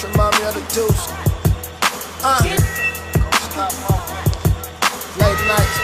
Just remind me of the deuce. Uh. Late nights.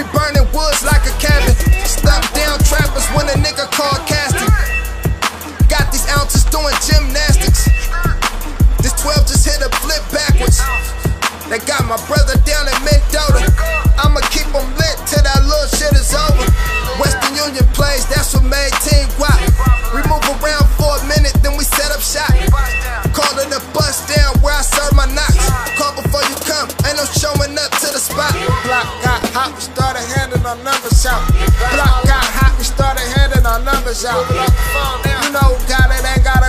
We burning woods like a cabin. Stop down trappers when a nigga called casting. Got these ounces doing gymnastics. This 12 just hit a flip backwards. They got my brother down in Mendota. I'ma keep them lit till that little shit is over. Western Union plays, that's what made handing our numbers out. Block got hot, we started handing our numbers out. You know, got it, ain't got